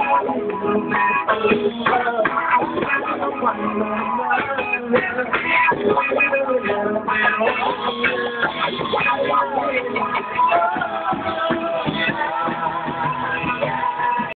I'm gonna go